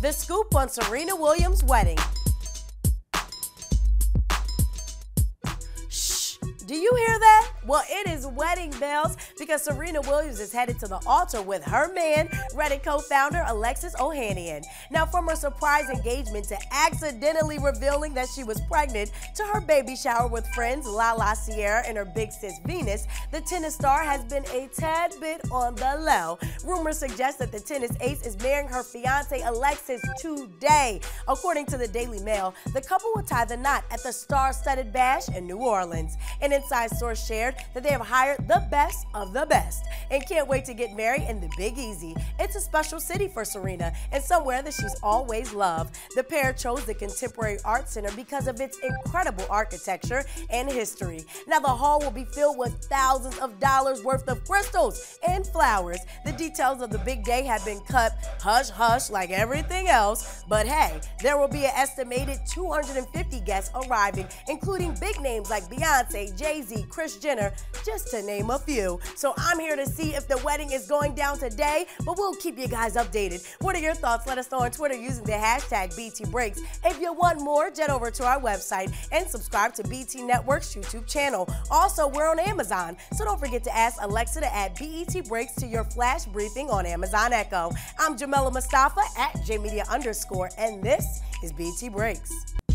The scoop on Serena Williams' wedding. Shh, do you hear that? Well, it is wedding bells because Serena Williams is headed to the altar with her man, Reddit co-founder Alexis Ohanian. Now, from her surprise engagement to accidentally revealing that she was pregnant to her baby shower with friends Lala Ciara and her big sis Venus, the tennis star has been a tad bit on the low. Rumors suggest that the tennis ace is marrying her fiance Alexis today. According to the Daily Mail, the couple will tie the knot at the star-studded bash in New Orleans. An inside source shared that they have hired the best of the best and can't wait to get married in the Big Easy. It's a special city for Serena and somewhere that she's always loved. The pair chose the Contemporary Art Center because of its incredible architecture and history. Now, the hall will be filled with thousands of dollars worth of crystals and flowers. The details of the big day have been cut hush hush like everything else, but hey, there will be an estimated 250 guests arriving, including big names like Beyonce, Jay Z, Kris Jenner, just to name a few. So I'm here to see if the wedding is going down today, but we'll keep you guys updated. What are your thoughts? Let us know on Twitter using the hashtag BET Breaks. If you want more, jet over to our website and subscribe to BET Network's YouTube channel. Also, we're on Amazon, so don't forget to ask Alexa to add BET Breaks to your flash briefing on Amazon Echo. I'm Jamila Mustafa at JMedia underscore, and this is BET Breaks.